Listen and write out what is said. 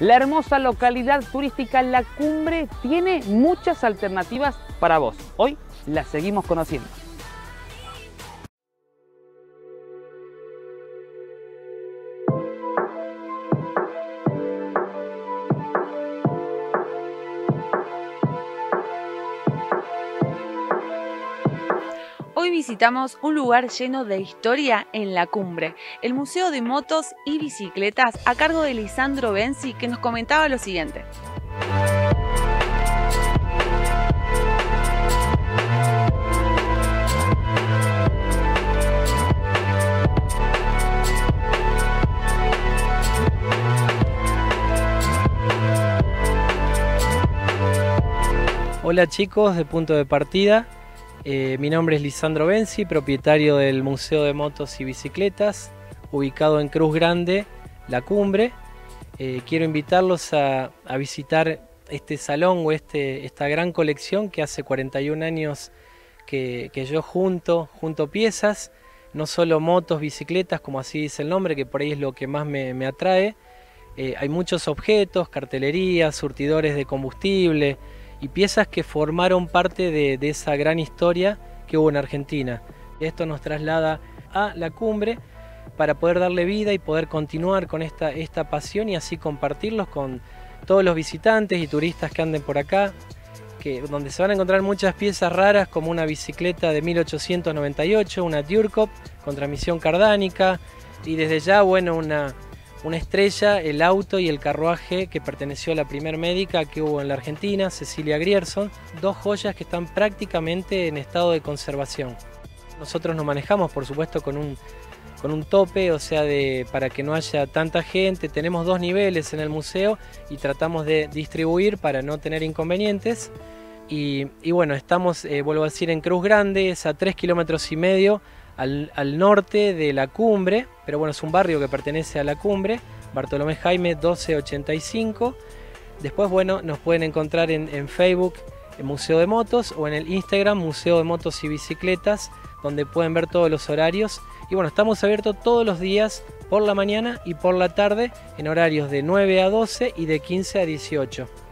La hermosa localidad turística La Cumbre tiene muchas alternativas para vos. Hoy las seguimos conociendo. Visitamos un lugar lleno de historia en la cumbre, el Museo de Motos y Bicicletas a cargo de Lisandro Benzi que nos comentaba lo siguiente. Hola chicos de Punto de Partida, eh, mi nombre es Lisandro Benzi, propietario del Museo de Motos y Bicicletas, ubicado en Cruz Grande, La Cumbre. Eh, quiero invitarlos a, visitar este salón o este, esta gran colección que hace 41 años que, yo junto, piezas, no solo motos, bicicletas, como así dice el nombre, que por ahí es lo que más me, atrae. Eh, hay muchos objetos, cartelerías, surtidores de combustible, y piezas que formaron parte de, esa gran historia que hubo en Argentina. Esto nos traslada a la cumbre para poder darle vida y poder continuar con esta, esta pasión y así compartirlos con todos los visitantes y turistas que anden por acá, que, donde se van a encontrar muchas piezas raras como una bicicleta de 1898, una Durkop con transmisión cardánica y desde ya, bueno, una, una estrella, el auto y el carruaje que perteneció a la primer médica que hubo en la Argentina, Cecilia Grierson, dos joyas que están prácticamente en estado de conservación. Nosotros nos manejamos, por supuesto, con un, con un tope, o sea, de, para que no haya tanta gente. Tenemos dos niveles en el museo y tratamos de distribuir para no tener inconvenientes. Y, bueno, estamos, eh, vuelvo a decir, en Cruz Grande, es a tres kilómetros y medio al, norte de la cumbre, pero bueno, es un barrio que pertenece a la cumbre, Bartolomé Jaime 1285. Después, bueno, nos pueden encontrar en, Facebook, en Museo de Motos, o en el Instagram, Museo de Motos y Bicicletas, donde pueden ver todos los horarios. Y bueno, estamos abiertos todos los días por la mañana y por la tarde en horarios de 9 a 12 y de 15 a 18.